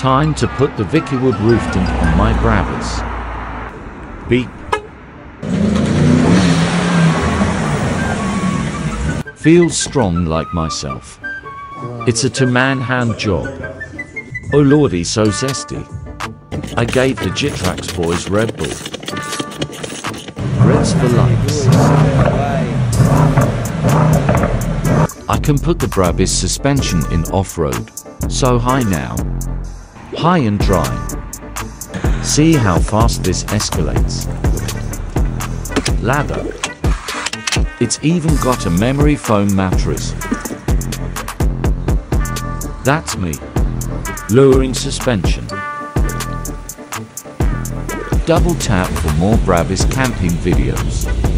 Time to put the Vickywood roof tent on my Brabus. Beep. Feels strong like myself. It's a two-man hand job. Oh lordy, so zesty. I gave the Jitrax boys Red Bull. Reds for likes. I can put the Brabus suspension in off-road. So high now. High and dry. See how fast this escalates. Ladder. It's even got a memory foam mattress. That's me. Lowering suspension. Double tap for more Brabus camping videos.